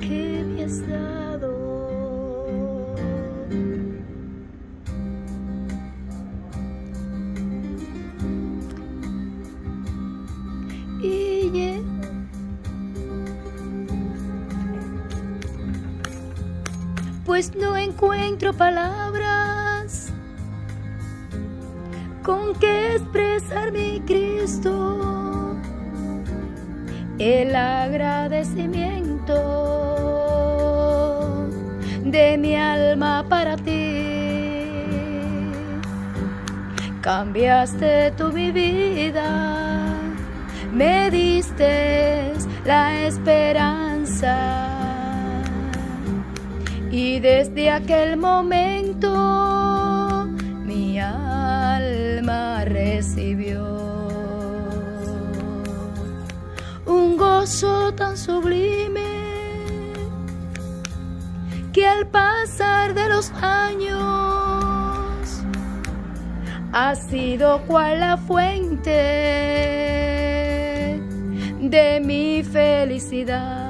que me has dado. Y yeah. pues no encuentro palabras con que expresar mi Cristo el agradecimiento de mi alma para ti. Cambiaste tu mi vida, me diste la esperanza. Y desde aquel momento un gozo tan sublime que al pasar de los años ha sido cual la fuente de mi felicidad